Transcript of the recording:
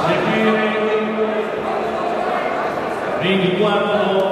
Seguire 24